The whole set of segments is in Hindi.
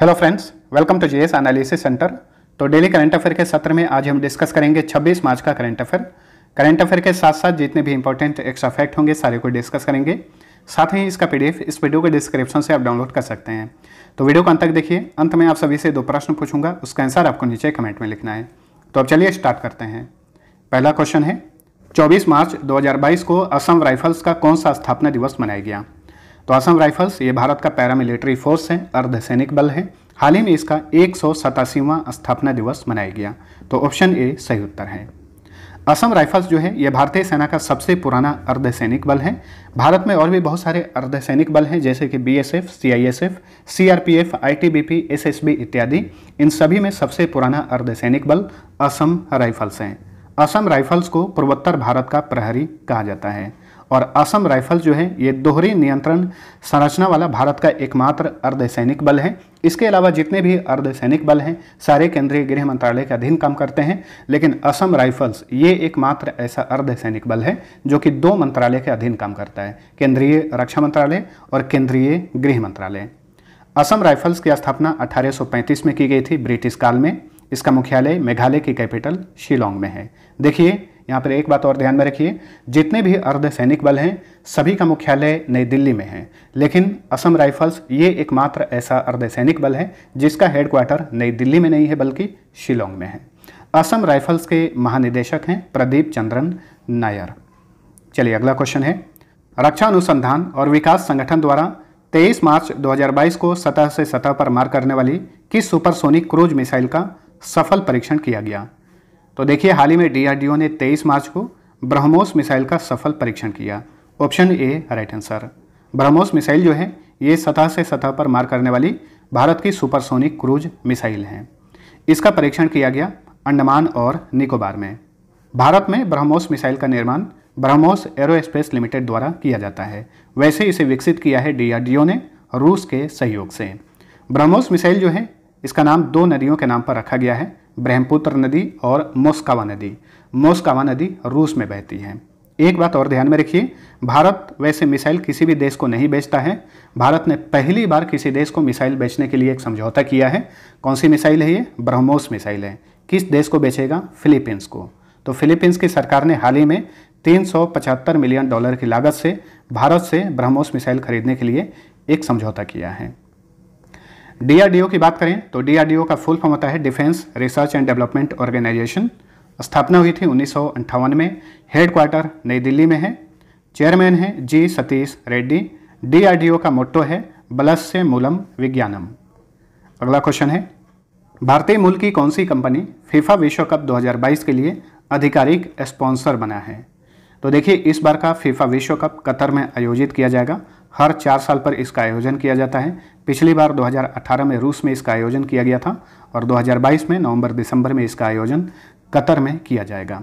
Hello friends welcome to GS analysis centre तो डेली करंट अफेयर के सत्र में आज हम डिस्कस करेंगे 26 मार्च का करंट अफेयर करंट अफेयर के साथ साथ जितने भी इंपॉर्टेंट एक्स्ट्रा फैक्ट होंगे, सारे को डिस्कस करेंगे। साथ ही इसका पीडीएफ इस वीडियो के डिस्क्रिप्शन से आप डाउनलोड कर सकते हैं। तो वीडियो को अंत तक देखिए। अंत में आप सभी से दो प्रश्न पूछूँगा, उसका आंसर आपको नीचे कमेंट में लिखना है। तो अब चलिए स्टार्ट करते हैं। पहला क्वेश्चन है 24 मार्च 2022 को असम राइफल्स का कौन सा स्थापना दिवस मनाया गया? तो असम राइफल्स ये भारत का पैरामिलिट्री फोर्स है अर्धसैनिक बल है। हाल ही में इसका एक स्थापना दिवस मनाया गया तो ऑप्शन ए सही उत्तर है। असम राइफल्स जो है ये भारतीय सेना का सबसे पुराना अर्धसैनिक बल है। भारत में और भी बहुत सारे अर्धसैनिक बल हैं जैसे कि BSF, CISF, CRPF, ITBP, SSB इत्यादि। इन सभी में सबसे पुराना अर्धसैनिक बल असम राइफल्स हैं। असम राइफल्स को पूर्वोत्तर भारत का प्रहरी कहा जाता है। और असम राइफल जो है, ये दोहरी नियंत्रण संरचना वाला भारत का एकमात्र अर्धसैनिक बल है। इसके अलावा जितने भी अर्धसैनिक बल हैं, सारे केंद्रीय गृह मंत्रालय के अधीन काम करते हैं, लेकिन असम राइफल्स ये एकमात्र ऐसा अर्धसैनिक बल है जो कि दो मंत्रालय के अधीन काम करता है, केंद्रीय रक्षा मंत्रालय और केंद्रीय गृह मंत्रालय। असम राइफल्स की स्थापना 1835 में की गई थी ब्रिटिश काल में। इसका मुख्यालय मेघालय की कैपिटल शिलोंग में है। देखिए यहाँ पर एक बात और ध्यान में रखिए, जितने भी अर्धसैनिक बल हैं, सभी का मुख्यालय नई दिल्ली में है। लेकिन असम राइफल्स ये एकमात्र ऐसा अर्धसैनिक बल है, जिसका हेडक्वार्टर नई दिल्ली में नहीं है, बल्कि शिलोंग में है। असम राइफल्स के महानिदेशक हैं प्रदीप चंद्रन नायर। चलिए, अगला क्वेश्चन है। रक्षा अनुसंधान और विकास संगठन द्वारा 23 मार्च 2022 को सतह से सतह पर मार करने वाली किस सुपरसोनिक क्रूज मिसाइल का सफल परीक्षण किया गया? तो देखिए, हाल ही में डीआरडीओ ने 23 मार्च को ब्रह्मोस मिसाइल का सफल परीक्षण किया। Option A, right answer. BrahMos missile जो है, ये सतह से सतह पर मार करने वाली भारत की सुपरसोनिक क्रूज मिसाइल है। इसका परीक्षण किया गया अंडमान और निकोबार में। भारत में ब्रह्मोस मिसाइल का निर्माण ब्रह्मोस एरोस्पेस लिमिटेड द्वारा किया जाता है। वैसे इसे विकसित किया है डीआरडीओ ने रूस के सहयोग से। ब्रह्मोस मिसाइल जो है इसका नाम दो नदियों के नाम पर रखा गया है, ब्रह्मपुत्र नदी और मोस्कावा नदी। मोस्कावा नदी रूस में बहती है। एक बात और ध्यान में रखिए, भारत वैसे मिसाइल किसी भी देश को नहीं बेचता है। भारत ने पहली बार किसी देश को मिसाइल बेचने के लिए एक समझौता किया है। कौन सी मिसाइल है ये? ब्रह्मोस मिसाइल है। किस देश को बेचेगा? फिलीपींस को। तो फिलीपींस की सरकार ने हाल ही में 375 मिलियन डॉलर की लागत से भारत से ब्रह्मोस मिसाइल खरीदने के लिए एक समझौता किया है। डीआरडीओ की बात करें तो डीआरडीओ का फुल फॉर्म होता है defence research and development organisation स्थापना हुई थी उन्नीस में। हेडक्वार्टर नई दिल्ली में है। चेयरमैन है जी सतीश रेड्डी। डीआरडीओ का मोट्टो है बलस्य मूलम विज्ञानम। अगला क्वेश्चन है। भारतीय मूल की कौन सी कंपनी फीफा विश्व कप 2022 के लिए आधिकारिक स्पॉन्सर बना है? तो देखिए, इस बार का फीफा विश्व कप कतर में आयोजित किया जाएगा। हर चार साल पर इसका आयोजन किया जाता है। पिछली बार 2018 में रूस में इसका आयोजन किया गया था और 2022 में नवंबर दिसंबर में इसका आयोजन कतर में किया जाएगा।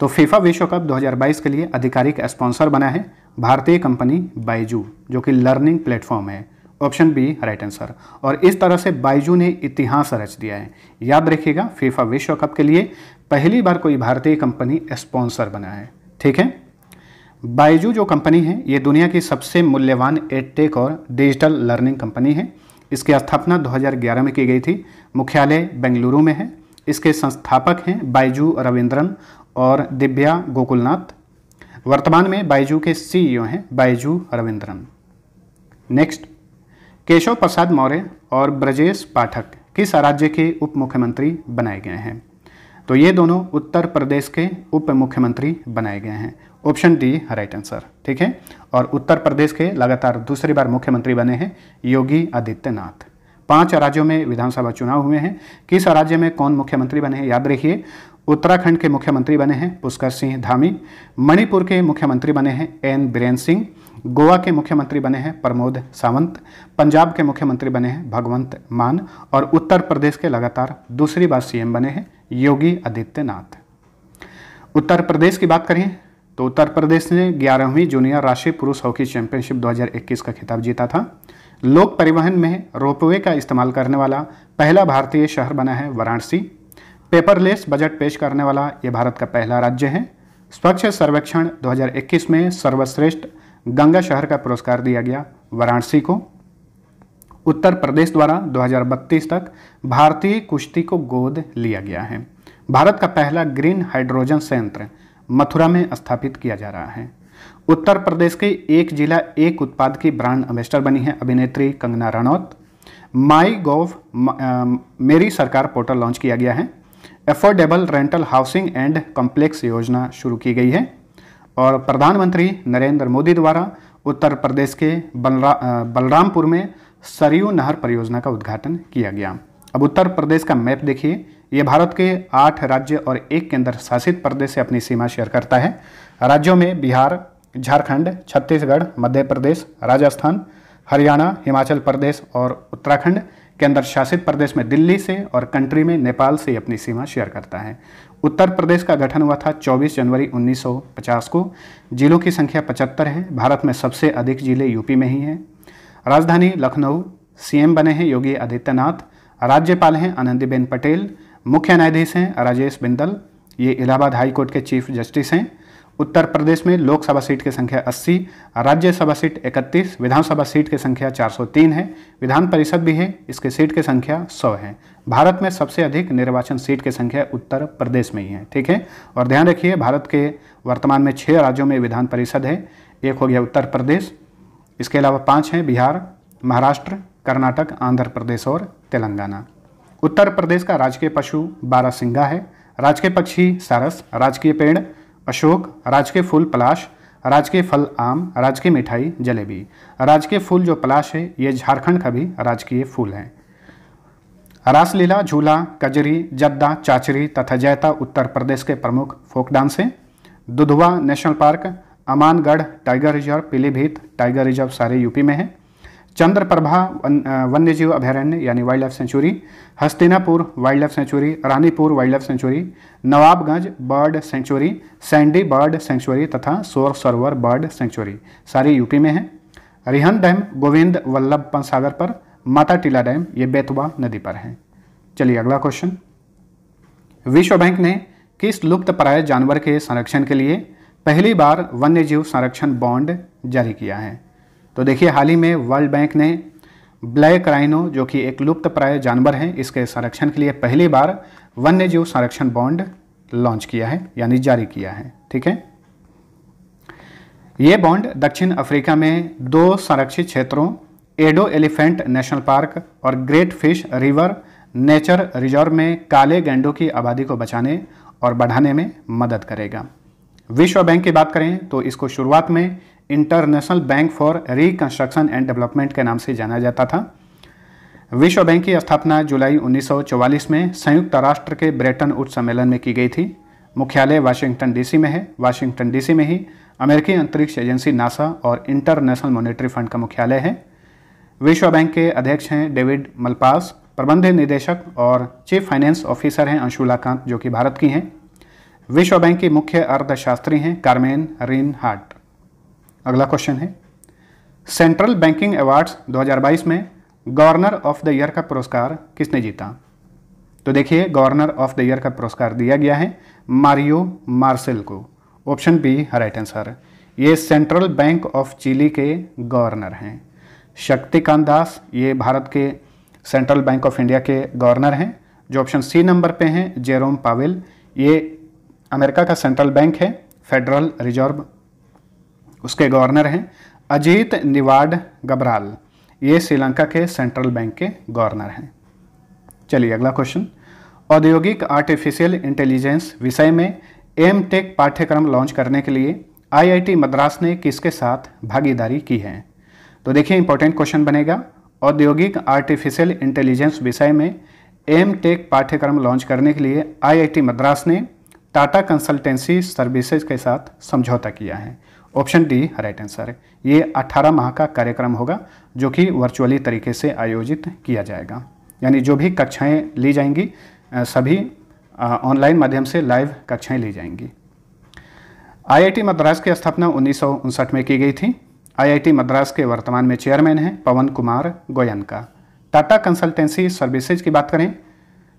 तो फीफा विश्व कप 2022 के लिए आधिकारिक स्पॉन्सर बना है भारतीय कंपनी बाइजू जो कि लर्निंग प्लेटफॉर्म है। Option B, right answer. और इस तरह से बाइजू ने इतिहास रच दिया है। याद रखिएगा, फीफा विश्व कप के लिए पहली बार कोई भारतीय कंपनी स्पॉन्सर बना है। ठीक है? बाइजू जो कंपनी है, ये दुनिया की सबसे मूल्यवान एडटेक और डिजिटल लर्निंग कंपनी है। इसकी स्थापना 2011 में की गई थी। मुख्यालय बेंगलुरु में है। इसके संस्थापक हैं बाइजू रविंद्रन और दिव्या गोकुलनाथ। वर्तमान में बाइजू के सीईओ हैं बाइजू रविंद्रन। नेक्स्ट केशव प्रसाद मौर्य और ब्रजेश पाठक किस राज्य के उप मुख्यमंत्री बनाए गए हैं? तो ये दोनों उत्तर प्रदेश के उप मुख्यमंत्री बनाए गए हैं। ऑप्शन डी राइट आंसर ठीक है? और उत्तर प्रदेश के लगातार दूसरी बार मुख्यमंत्री बने हैं योगी आदित्यनाथ। पाँच राज्यों में विधानसभा चुनाव हुए हैं। किस राज्य में कौन मुख्यमंत्री बने हैं? याद रखिए, उत्तराखंड के मुख्यमंत्री बने हैं पुष्कर सिंह धामी। मणिपुर के मुख्यमंत्री बने हैं एन बीरेन सिंह। गोवा के मुख्यमंत्री बने हैं प्रमोद सावंत। पंजाब के मुख्यमंत्री बने हैं भगवंत मान। और उत्तर प्रदेश के लगातार दूसरी बार सीएम बने हैं योगी आदित्यनाथ। उत्तर प्रदेश की बात करें तो उत्तर प्रदेश ने ग्यारहवीं जूनियर राष्ट्रीय पुरुष हॉकी चैंपियनशिप 2021 का खिताब जीता था। लोक परिवहन में रोपवे का इस्तेमाल करने वाला पहला भारतीय शहर बना है वाराणसी। पेपरलेस बजट पेश करने वाला ये भारत का पहला राज्य है। स्वच्छ सर्वेक्षण 2021 में सर्वश्रेष्ठ गंगा शहर का पुरस्कार दिया गया वाराणसी को। उत्तर प्रदेश द्वारा 2032 तक भारतीय कुश्ती को गोद लिया गया है। भारत का पहला ग्रीन हाइड्रोजन संयंत्र मथुरा में स्थापित किया जा रहा है। उत्तर प्रदेश के एक जिला, एक उत्पाद की ब्रांड एम्बेसडर बनी है अभिनेत्री कंगना रनौत माई गोव मेरी सरकार पोर्टल लॉन्च किया गया है। Affordable rental housing and complex योजना शुरू की गई है। और प्रधानमंत्री नरेंद्र मोदी द्वारा उत्तर प्रदेश के बलरा बलरामपुर में सरयू नहर परियोजना का उद्घाटन किया गया। अब उत्तर प्रदेश का मैप देखिए। ये भारत के आठ राज्य और एक केंद्र शासित प्रदेश से अपनी सीमा शेयर करता है। राज्यों में बिहार, झारखंड, छत्तीसगढ़, मध्य प्रदेश, राजस्थान, हरियाणा, हिमाचल प्रदेश और उत्तराखंड केंद्र शासित प्रदेश में दिल्ली से और कंट्री में नेपाल से अपनी सीमा शेयर करता है। उत्तर प्रदेश का गठन हुआ था 24 जनवरी 1950 को। जिलों की संख्या 75 है। भारत में सबसे अधिक ज़िले यूपी में ही हैं। राजधानी लखनऊ, सीएम बने हैं योगी आदित्यनाथ। राज्यपाल हैं आनंदीबेन पटेल। मुख्य न्यायाधीश हैं राजेश बिंदल ये इलाहाबाद हाई कोर्ट के चीफ जस्टिस हैं। उत्तर प्रदेश में लोकसभा सीट की संख्या 80, राज्यसभा सीट 31, विधानसभा सीट की संख्या 403 है। विधान परिषद भी है इसके सीट की संख्या 100 है। भारत में सबसे अधिक निर्वाचन सीट की संख्या उत्तर प्रदेश में ही है ठीक है? और ध्यान रखिए भारत के वर्तमान में छः राज्यों में विधान परिषद है। एक हो गया उत्तर प्रदेश इसके अलावा पाँच हैं बिहार महाराष्ट्र कर्नाटक आंध्र प्रदेश और तेलंगाना। उत्तर प्रदेश का राजकीय पशु बारहसिंगा है। राजकीय पक्षी सारस, राजकीय पेड़, अशोक, राजकीय फूल पलाश, राजकीय फल आम, राजकीय मिठाई, जलेबी। राजकीय फूल जो पलाश है, ये झारखंड का भी राजकीय फूल है। रासलीला, झूला, कजरी, जद्दा, चाचरी तथा जैता उत्तर प्रदेश के प्रमुख फोक डांस हैं। Dudhwa national park, Amangarh, tiger reserve, Pilibhit, tiger reserve सारे यूपी में है। चंद्रप्रभा वन्यजीव अभयारण्य, यानी wild life sanctuary Hastinapur wild life sanctuary Ranipur wild life sanctuary Nawabganj bird sanctuary Sandi bird sanctuary तथा सोर सरोवर बर्ड सेंचुरी सारी यूपी में है। रिहन डैम, गोविंद वल्लभ पंत सागर पर, माता टीला डैम, ये बेतवा नदी पर है। चलिए अगला क्वेश्चन विश्व बैंक ने किस लुप्त प्राय जानवर के संरक्षण के लिए पहली बार वन्यजीव संरक्षण बॉन्ड जारी किया है? तो देखिए, हाल ही में वर्ल्ड बैंक ने ब्लैक राइनो, जो कि एक लुप्त प्राय जानवर है, इसके संरक्षण के लिए पहली बार वन्य जीव संरक्षण बॉन्ड लॉन्च किया है, यानी जारी किया है, ठीक है? ये बॉन्ड दक्षिण अफ्रीका में दो संरक्षित क्षेत्रों, एडो एलिफेंट नेशनल पार्क और great fish river nature reserve में काले गेंडों की आबादी को बचाने और बढ़ाने में मदद करेगा। विश्व बैंक की बात करें तो इसको शुरुआत में international bank for reconstruction and development के नाम से जाना जाता था। विश्व बैंक की स्थापना जुलाई 1944 में संयुक्त राष्ट्र के ब्रेटन उच्च सम्मेलन में की गई थी। मुख्यालय वाशिंगटन डीसी में है। वाशिंगटन डीसी में ही अमेरिकी अंतरिक्ष एजेंसी नासा और इंटरनेशनल मॉनेटरी फंड का मुख्यालय है। विश्व बैंक के अध्यक्ष हैं डेविड मलपास, प्रबंध निदेशक और चीफ फाइनेंस ऑफिसर हैं अंशुला कांत, जो कि भारत की हैं। विश्व बैंक की मुख्य अर्थशास्त्री हैं कार्मेन रिन हार्ट अगला क्वेश्चन है। सेंट्रल बैंकिंग अवार्ड्स 2022 में गवर्नर ऑफ़ द ईयर का पुरस्कार किसने जीता? तो देखिए गवर्नर ऑफ़ द ईयर का पुरस्कार दिया गया है मारियो मार्सेल को। ऑप्शन बी राइट आंसर ये सेंट्रल बैंक ऑफ़ चिली के गवर्नर हैं। शक्तिकांत दास ये भारत के सेंट्रल बैंक ऑफ़ इंडिया के गवर्नर हैं। जो ऑप्शन सी नंबर पे हैं जेरोम पावेल ये अमेरिका का सेंट्रल बैंक है फेडरल रिज़र्व उसके गवर्नर हैं अजीत निवाड गबराल। ये श्रीलंका के सेंट्रल बैंक के गवर्नर हैं। चलिए अगला क्वेश्चन औद्योगिक आर्टिफिशियल इंटेलिजेंस विषय में एम टेक पाठ्यक्रम लॉन्च करने के लिए आईआईटी मद्रास ने किसके साथ भागीदारी की है? तो देखिए इंपॉर्टेंट क्वेश्चन बनेगा। औद्योगिक आर्टिफिशियल इंटेलिजेंस विषय में एम टेक पाठ्यक्रम लॉन्च करने के लिए आईआईटी मद्रास ने टाटा कंसल्टेंसी सर्विसेज़ के साथ समझौता किया है। ऑप्शन डी, राइट आंसर है। ये 18 माह का कार्यक्रम होगा, जो कि वर्चुअली तरीके से आयोजित किया जाएगा। यानी जो भी कक्षाएँ ली जाएँगी सभी ऑनलाइन माध्यम से लाइव कक्षाएँ ली जाएँगी। आईआईटी मद्रास की स्थापना उन्नीस सौ उनसठ में की गई थी। आईआईटी मद्रास के वर्तमान में चेयरमैन हैं पवन कुमार गोयनका। टाटा कंसल्टेंसी सर्विसेज़ की बात करें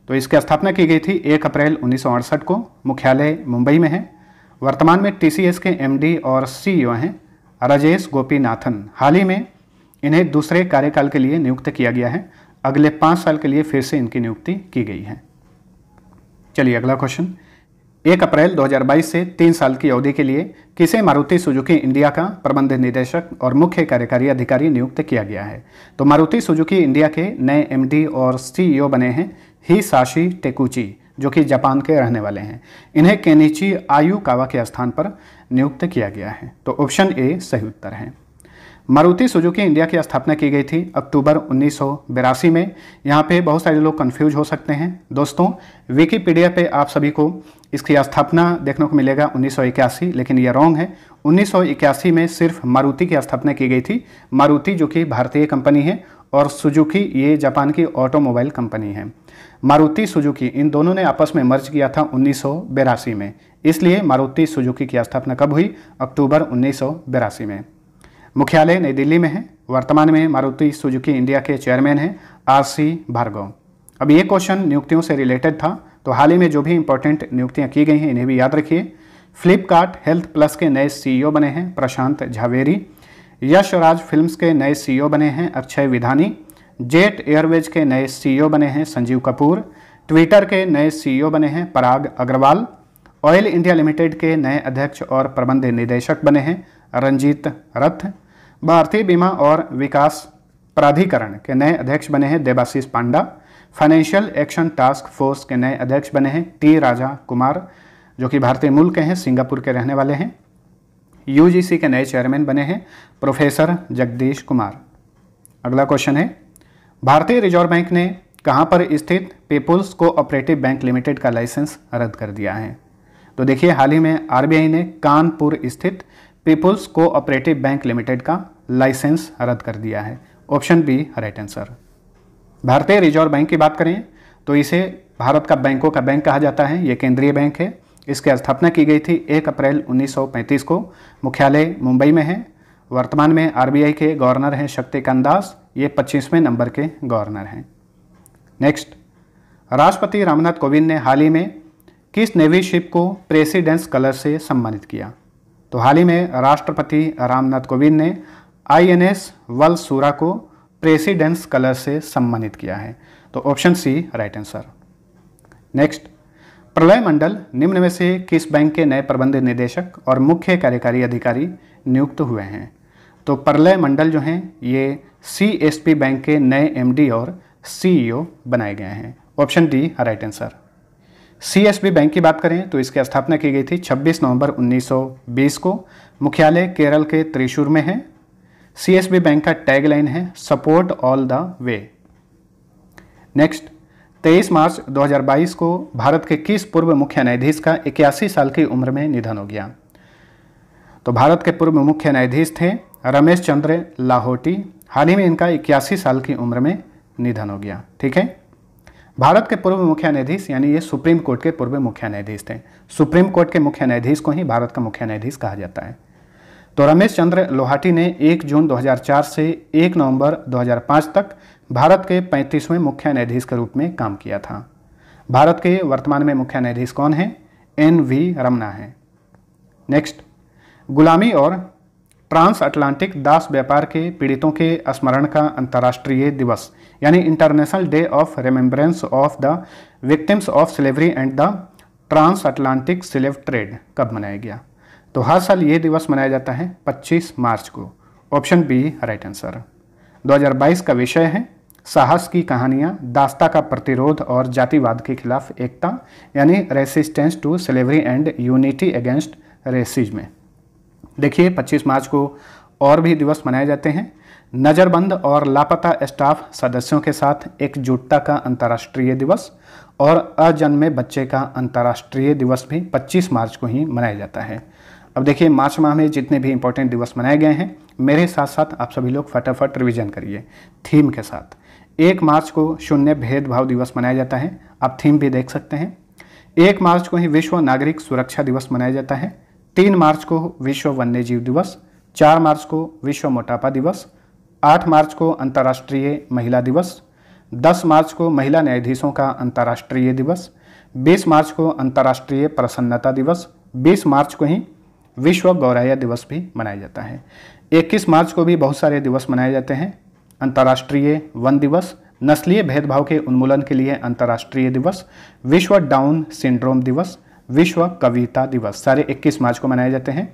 तो इसकी स्थापना की गई थी 1 अप्रैल उन्नीस सौ अड़सठ को। मुख्यालय मुंबई में है। वर्तमान में टीसीएस के एमडी और सीईओ हैं, राजेश गोपीनाथन। हाल ही में इन्हें दूसरे कार्यकाल के लिए नियुक्त किया गया है। अगले पाँच साल के लिए फिर से इनकी नियुक्ति की गई है। चलिए अगला क्वेश्चन एक अप्रैल 2022 से तीन साल की अवधि के लिए किसे मारुति सुजुकी इंडिया का प्रबंध निदेशक और मुख्य कार्यकारी अधिकारी नियुक्त किया गया है? तो मारुति सुजुकी इंडिया के नए एमडी और सीईओ बने हैं ही साशी टेकुची। जो कि जापान के रहने वाले हैं। इन्हें केनिची आयु कावा के स्थान पर नियुक्त किया गया है। तो ऑप्शन ए, सही उत्तर है। मारुति सुजुकी इंडिया की स्थापना की गई थी अक्टूबर उन्नीस में। यहाँ पे बहुत सारे लोग कंफ्यूज हो सकते हैं। दोस्तों विकीपीडिया पे आप सभी को इसकी स्थापना देखने को मिलेगा उन्नीस सौ इक्यासी, लेकिन यह रॉन्ग है। उन्नीस सौ इक्यासी में सिर्फ़ मारुति की स्थापना की गई थी। मारुति जो कि भारतीय कंपनी है और सुजुकी ये जापान की ऑटोमोबाइल कंपनी है। मारुति सुजुकी, इन दोनों ने आपस में मर्ज किया था उन्नीस में। इसलिए मारुति सुजुकी की स्थापना कब हुई? अक्टूबर उन्नीस में। मुख्यालय नई दिल्ली में है। वर्तमान में मारुति सुजुकी इंडिया के चेयरमैन हैं आर सी भार्गव। अब ये क्वेश्चन नियुक्तियों से रिलेटेड था तो हाल ही में जो भी इंपॉर्टेंट नियुक्तियाँ की गई हैं, इन्हें भी याद रखिए। फ्लिपकार्ट हेल्थ प्लस के नए सीईओ बने हैं प्रशांत झावेरी। यश राज फिल्म्स के नए सीईओ बने हैं अक्षय विधानी। जेट एयरवेज के नए सीईओ बने हैं संजीव कपूर, ट्विटर के नए सीईओ बने हैं Parag Agrawal, oil India limited के नए अध्यक्ष और प्रबंध निदेशक बने हैं रंजीत रथ, भारतीय बीमा और विकास प्राधिकरण के नए अध्यक्ष बने हैं Debashish Panda, financial action task force के नए अध्यक्ष बने हैं टी राजा कुमार, जो कि भारतीय मूल के हैं, सिंगापुर के रहने वाले हैं। यूजीसी के नए चेयरमैन बने हैं प्रोफेसर जगदीश कुमार। अगला क्वेश्चन है भारतीय रिज़र्व बैंक ने कहाँ पर स्थित पीपुल्स कोऑपरेटिव बैंक लिमिटेड का लाइसेंस रद्द कर दिया है? तो देखिए, हाल ही में आरबीआई ने कानपुर स्थित पीपुल्स कोऑपरेटिव बैंक लिमिटेड का लाइसेंस रद्द कर दिया है। Option B, right answer. भारतीय रिज़र्व बैंक की बात करें तो इसे भारत का बैंकों का बैंक कहा जाता है। ये केंद्रीय बैंक है। इसकी स्थापना की गई थी 1 अप्रैल 1935 को। मुख्यालय मुंबई में है। वर्तमान में आरबीआई के गवर्नर हैं शक्तिकांत दास। ये पच्चीसवें नंबर के गवर्नर हैं। नेक्स्ट, राष्ट्रपति रामनाथ कोविंद ने हाल ही में किस नेवी शिप को प्रेसिडेंस कलर से सम्मानित किया? तो हाल ही में राष्ट्रपति रामनाथ कोविंद ने आईएनएस वलसूरा को प्रेसिडेंस कलर से सम्मानित किया है। तो option C, right answer. Next, Pralay Mandal निम्न में से किस बैंक के नए प्रबंध निदेशक और मुख्य कार्यकारी अधिकारी नियुक्त हुए हैं? तो प्रलय मंडल जो हैं, ये सी बैंक के नए एमडी और सीईओ बनाए गए हैं। Option D right answer CSB bank की बात करें तो इसकी स्थापना की गई थी 26 नवंबर 1920 को। मुख्यालय केरल के त्रिशूर में है। सीएसबी बैंक का टैगलाइन है support all the way next 23 March 2022 को भारत के किस पूर्व मुख्य न्यायाधीश का इक्यासी साल की उम्र में निधन हो गया? तो भारत के पूर्व मुख्य न्यायाधीश थे रमेश चंद्र लाहौटी हाल ही में इनका इक्यासी साल की उम्र में निधन हो गया। ठीक है? भारत के पूर्व मुख्य न्यायाधीश, यानी ये सुप्रीम कोर्ट के पूर्व मुख्य न्यायाधीश थे। सुप्रीम कोर्ट के मुख्य न्यायाधीश को ही भारत का मुख्य न्यायाधीश कहा जाता है। तो रमेश चंद्र लोहाटी ने 1 जून 2004 से 1 नवंबर 2005 तक भारत के 35वें मुख्य न्यायाधीश के रूप में काम किया था। भारत के वर्तमान में मुख्य न्यायाधीश कौन है? एन वी रमना है। नेक्स्ट। गुलामी और ट्रांस अटलांटिक दास व्यापार के पीड़ितों के स्मरण का अंतर्राष्ट्रीय दिवस, यानी international day of remembrance of the victims of slavery and the trans Atlantic slave trade कब मनाया गया? तो हर साल ये दिवस मनाया जाता है 25 मार्च को। Option B, right answer. 2022 का विषय है, साहस की कहानियाँ, दास्ता का प्रतिरोध और जातिवाद के खिलाफ एकता, यानी resistance to slavery and unity against racism देखिए 25 मार्च को और भी दिवस मनाए जाते हैं। नज़रबंद और लापता स्टाफ सदस्यों के साथ एकजुटता का अंतर्राष्ट्रीय दिवस और अजन्मे बच्चे का अंतर्राष्ट्रीय दिवस भी 25 मार्च को ही मनाया जाता है। अब देखिए, मार्च माह में जितने भी इंपॉर्टेंट दिवस मनाए गए हैं, मेरे साथ साथ आप सभी लोग फटाफट रिविजन करिए थीम के साथ। एक मार्च को शून्य भेदभाव दिवस मनाया जाता है। आप थीम भी देख सकते हैं। एक मार्च को ही विश्व नागरिक सुरक्षा दिवस मनाया जाता है। तीन मार्च को विश्व वन्यजीव दिवस, चार मार्च को विश्व मोटापा दिवस, आठ मार्च को अंतर्राष्ट्रीय महिला दिवस, दस मार्च को महिला न्यायाधीशों का अंतर्राष्ट्रीय दिवस, बीस मार्च को अंतर्राष्ट्रीय प्रसन्नता दिवस, बीस मार्च को ही विश्व गौराया दिवस भी मनाया जाता है। 21 मार्च को भी बहुत सारे दिवस मनाए जाते हैं। अंतर्राष्ट्रीय वन दिवस, नस्लीय भेदभाव के उन्मूलन के लिए अंतर्राष्ट्रीय दिवस, विश्व डाउन सिंड्रोम दिवस विश्व कविता दिवस। सारे 21 मार्च को मनाए जाते हैं।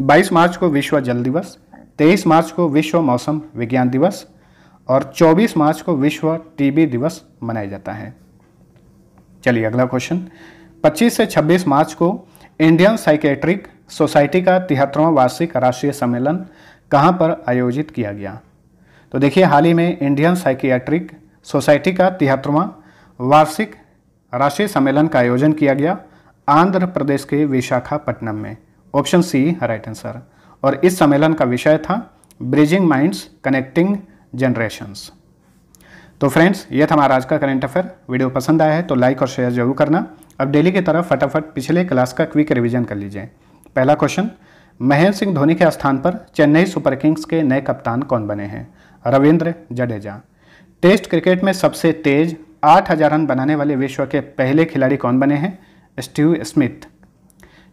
22 मार्च को विश्व जल दिवस 23 मार्च को विश्व मौसम विज्ञान दिवस और 24 मार्च को विश्व टीबी दिवस मनाया जाता है। चलिए अगला क्वेश्चन। 25 से 26 मार्च को इंडियन साइकेट्रिक सोसाइटी का तिहत्तरवां वार्षिक राष्ट्रीय सम्मेलन कहाँ पर आयोजित किया गया? तो देखिए, हाल ही में इंडियन साइकियाट्रिक सोसाइटी का तिहत्तरवां वार्षिक राष्ट्रीय सम्मेलन का आयोजन किया गया आंध्र प्रदेश के विशाखापट्टनम में। ऑप्शन सी राइट आंसर और इस सम्मेलन का विषय था ब्रिजिंग माइंड्स कनेक्टिंग जनरेशंस तो फ्रेंड्स ये था हमारा आज का करेंट अफेयर वीडियो पसंद आया है तो लाइक और शेयर ज़रूर करना। अब डेली की तरफ़ फटाफट पिछले क्लास का क्विक रिवीजन कर लीजिए। पहला क्वेश्चन महेंद्र सिंह धोनी के स्थान पर चेन्नई सुपर किंग्स के नए कप्तान कौन बने हैं? रविंद्र जडेजा। टेस्ट क्रिकेट में सबसे तेज 8000 रन बनाने वाले विश्व के पहले खिलाड़ी कौन बने हैं? Steve Smith.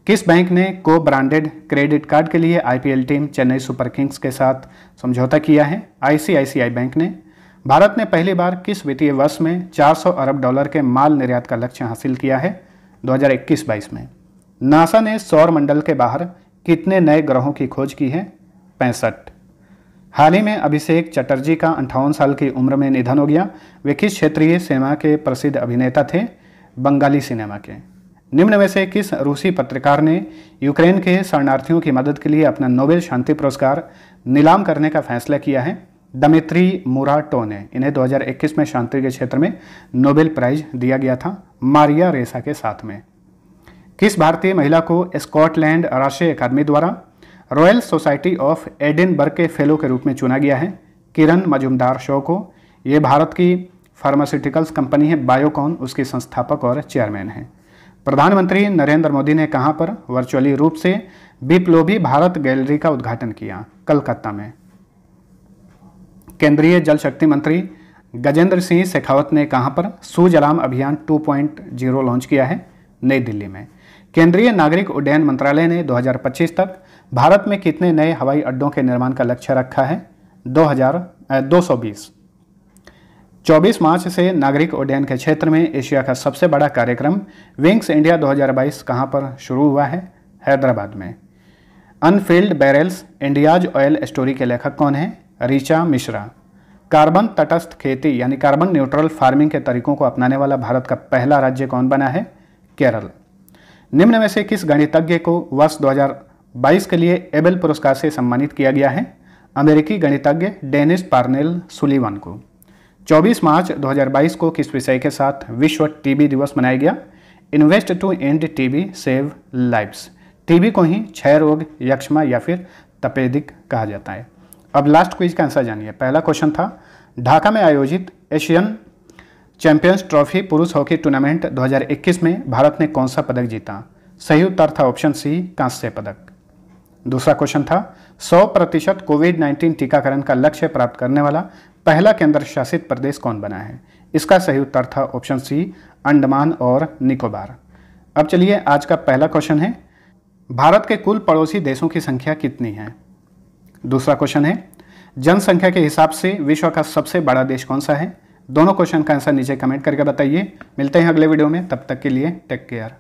किस बैंक ने को ब्रांडेड क्रेडिट कार्ड के लिए IPL team Chennai super kings के साथ समझौता किया है? आईसीआईसीआई बैंक ने। भारत ने पहली बार किस वित्तीय वर्ष में 400 अरब डॉलर के माल निर्यात का लक्ष्य हासिल किया है? 2021-22 में। नासा ने सौर मंडल के बाहर कितने नए ग्रहों की खोज की है? पैंसठ। हाल ही में अभिषेक चटर्जी का अंठावन साल की उम्र में निधन हो गया। वे किस क्षेत्रीय सिनेमा के प्रसिद्ध अभिनेता थे? बंगाली सिनेमा के। निम्न में से किस रूसी पत्रकार ने यूक्रेन के शरणार्थियों की मदद के लिए अपना नोबेल शांति पुरस्कार नीलाम करने का फैसला किया है? दमित्री मुराटो ने इन्हें 2021 में शांति के क्षेत्र में नोबेल प्राइज दिया गया था, मारिया रेसा के साथ में। किस भारतीय महिला को स्कॉटलैंड राष्ट्रीय अकादमी द्वारा रॉयल सोसाइटी ऑफ़ एडिनबर्ग के फेलो के रूप में चुना गया है। किरण मजुमदार शो को। ये भारत की फार्मास्यूटिकल्स कंपनी है बायोकॉन उसके संस्थापक और चेयरमैन हैं। प्रधानमंत्री नरेंद्र मोदी ने कहाँ पर वर्चुअली रूप से बिप्लोबी भारत गैलरी का उद्घाटन किया? कलकत्ता में। केंद्रीय जल शक्ति मंत्री गजेंद्र सिंह शेखावत ने कहाँ पर सुजलाम अभियान 2.0 लॉन्च किया है? नई दिल्ली में। केंद्रीय नागरिक उड्डयन मंत्रालय ने 2025 तक भारत में कितने नए हवाई अड्डों के निर्माण का लक्ष्य रखा है? 2000 220 24 मार्च से नागरिक उड्डयन के क्षेत्र में एशिया का सबसे बड़ा कार्यक्रम, विंग्स इंडिया 2022 कहाँ पर शुरू हुआ है? हैदराबाद में। Unfilled barrels, India's oil story के लेखक कौन है? रीचा मिश्रा। कार्बन तटस्थ खेती, यानी कार्बन न्यूट्रल फ़ार्मिंग के तरीकों को अपनाने वाला भारत का पहला राज्य कौन बना है? केरल। निम्न में से किस गणितज्ञ को वर्ष 2022 के लिए एबेल पुरस्कार से सम्मानित किया गया है अमेरिकी गणितज्ञ डेनिस पार्नेल सुलीवन को। 24 मार्च 2022 को किस विषय के साथ विश्व टीबी दिवस मनाया गया? Invest to end TB, save lives. TB को ही क्षय रोग, यक्षमा या फिर तपेदिक कहा जाता है। अब लास्ट क्विज का आंसर जानिए। पहला क्वेश्चन था, ढाका में आयोजित एशियन चैंपियंस ट्रॉफी पुरुष हॉकी टूर्नामेंट 2021 में भारत ने कौन सा पदक जीता? सही उत्तर था ऑप्शन सी, कांस्य पदक। दूसरा क्वेश्चन था 100 प्रतिशत कोविड 19 टीकाकरण का लक्ष्य प्राप्त करने वाला पहला केंद्र शासित प्रदेश कौन बना है? इसका सही उत्तर था ऑप्शन सी अंडमान और निकोबार। अब चलिए, आज का पहला क्वेश्चन है, भारत के कुल पड़ोसी देशों की संख्या कितनी है? दूसरा क्वेश्चन है, जनसंख्या के हिसाब से विश्व का सबसे बड़ा देश कौन सा है? दोनों क्वेश्चन का आंसर नीचे कमेंट करके बताइए। मिलते हैं अगले वीडियो में, तब तक के लिए टेक केयर